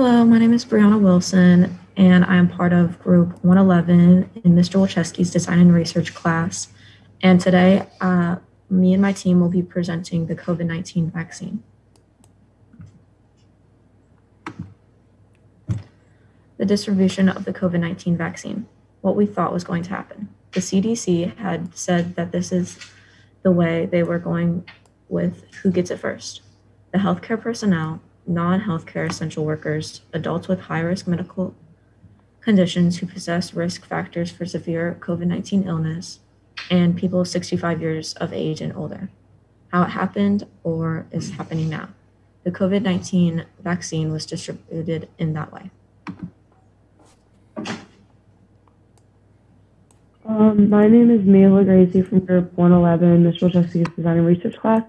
Hello, my name is Brianna Wilson, and I am part of Group 111 in Mr. Wilczewski's Design and Research class. And today, uh, me and my team will be presenting the COVID 19 vaccine. The distribution of the COVID 19 vaccine, what we thought was going to happen. The CDC had said that this is the way they were going with who gets it first. The healthcare personnel, non healthcare essential workers, adults with high risk medical conditions who possess risk factors for severe COVID 19 illness, and people 65 years of age and older. How it happened or is happening now. The COVID 19 vaccine was distributed in that way. Um, my name is Mila Gracie from Group 111, Mr. Wilczewski's Design and Research class.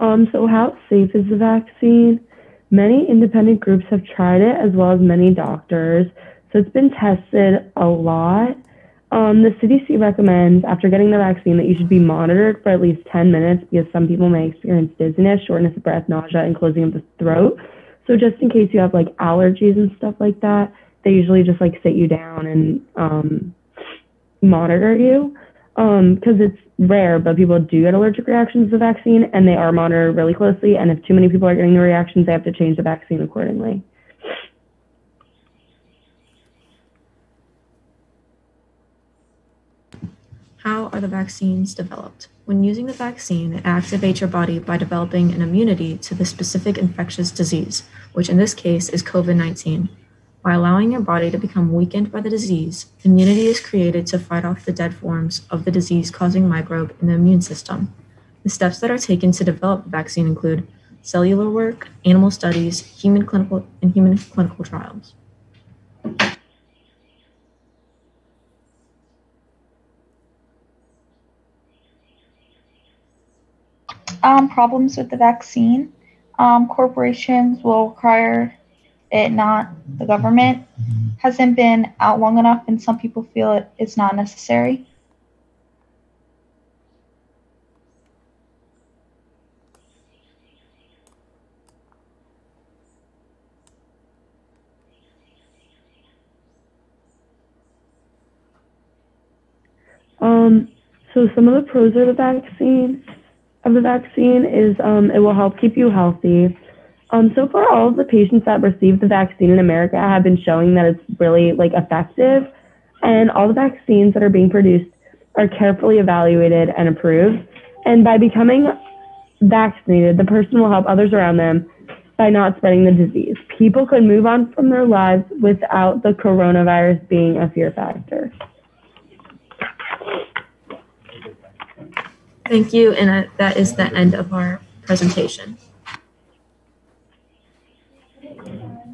Um, so, how safe is the vaccine? Many independent groups have tried it, as well as many doctors. So, it's been tested a lot. Um, the CDC recommends after getting the vaccine that you should be monitored for at least 10 minutes because some people may experience dizziness, shortness of breath, nausea, and closing of the throat. So just in case you have like allergies and stuff like that, they usually just like sit you down and um, monitor you because um, it's rare, but people do get allergic reactions to the vaccine and they are monitored really closely. And if too many people are getting the reactions, they have to change the vaccine accordingly. How are the vaccines developed? When using the vaccine, it activates your body by developing an immunity to the specific infectious disease, which in this case is COVID 19. By allowing your body to become weakened by the disease, immunity is created to fight off the dead forms of the disease causing microbe in the immune system. The steps that are taken to develop the vaccine include cellular work, animal studies, human clinical, and human clinical trials. um, problems with the vaccine. Um, corporations will require it, not the government. Hasn't been out long enough, and some people feel it is not necessary. Um, so some of the pros of the vaccine of the vaccine is um, it will help keep you healthy. Um, so far, all of the patients that received the vaccine in America have been showing that it's really like effective, and all the vaccines that are being produced are carefully evaluated and approved. And by becoming vaccinated, the person will help others around them by not spreading the disease. People could move on from their lives without the coronavirus being a fear factor. Thank you, and that is the end of our presentation. Thank you.